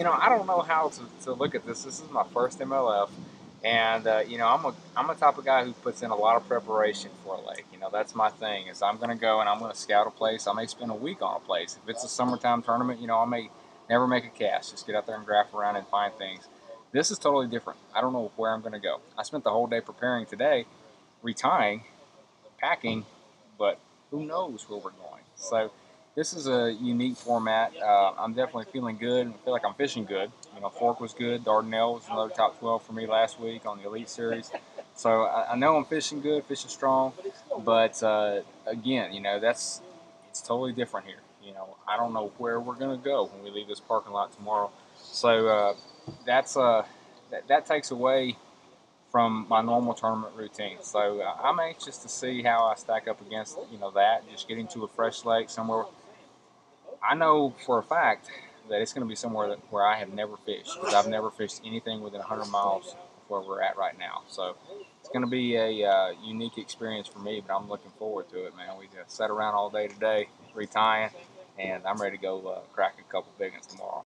you know, I don't know how to, to look at this. This is my first MLF, and uh, you know, I'm a I'm a type of guy who puts in a lot of preparation for a lake. You know, that's my thing. Is I'm going to go and I'm going to scout a place. I may spend a week on a place. If it's a summertime tournament, you know, I may never make a cast. Just get out there and graph around and find things. This is totally different. I don't know where I'm going to go. I spent the whole day preparing today, retying, packing, but who knows where we're going. So this is a unique format. Uh, I'm definitely feeling good. I feel like I'm fishing good. You know, Fork was good. Dardanelle was another top 12 for me last week on the Elite Series. So I, I know I'm fishing good, fishing strong. But uh, again, you know, that's it's totally different here. You know, I don't know where we're going to go when we leave this parking lot tomorrow. So uh, that's uh, that, that takes away from my normal tournament routine. So uh, I'm anxious to see how I stack up against you know that. Just getting to a fresh lake somewhere. I know for a fact that it's going to be somewhere that, where I have never fished because I've never fished anything within 100 miles of where we're at right now. So it's going to be a uh, unique experience for me, but I'm looking forward to it, man. We just sat around all day today, retying, and I'm ready to go uh, crack a couple big ones tomorrow.